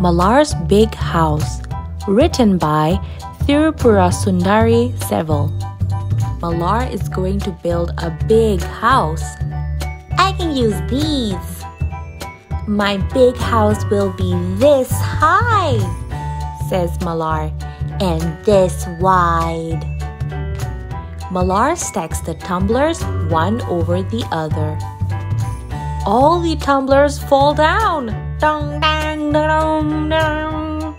Malar's Big House, written by Thirupura Sundari Seville. Malar is going to build a big house. I can use these. My big house will be this high, says Malar, and this wide. Malar stacks the tumblers one over the other. All the tumblers fall down. Dang, dong, dong.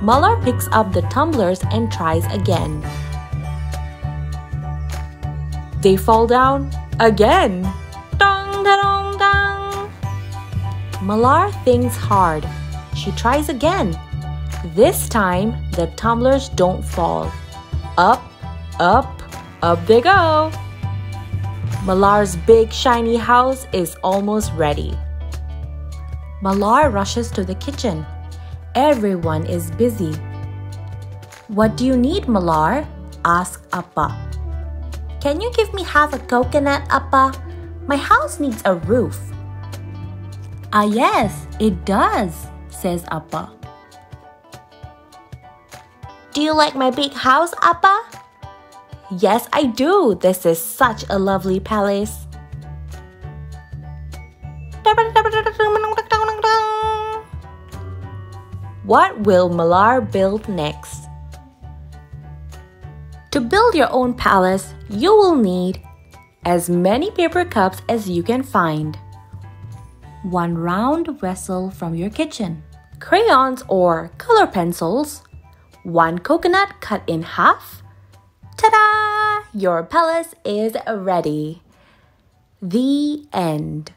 Malar picks up the tumblers and tries again. They fall down again. Malar thinks hard. She tries again. This time, the tumblers don't fall. Up, up, up they go. Malar's big shiny house is almost ready. Malar rushes to the kitchen. Everyone is busy. What do you need, Malar? asks Appa. Can you give me half a coconut, Appa? My house needs a roof. Ah, yes, it does, says Appa. Do you like my big house, Appa? Yes, I do. This is such a lovely palace. What will Malar build next? To build your own palace, you will need as many paper cups as you can find, one round vessel from your kitchen, crayons or color pencils, one coconut cut in half. Your palace is ready. The end.